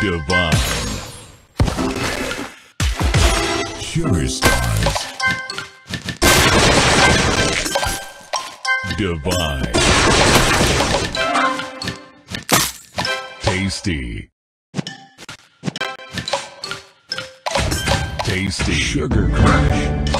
Divine. Sugar Stars. Divine. Tasty. Tasty. Sugar Crush.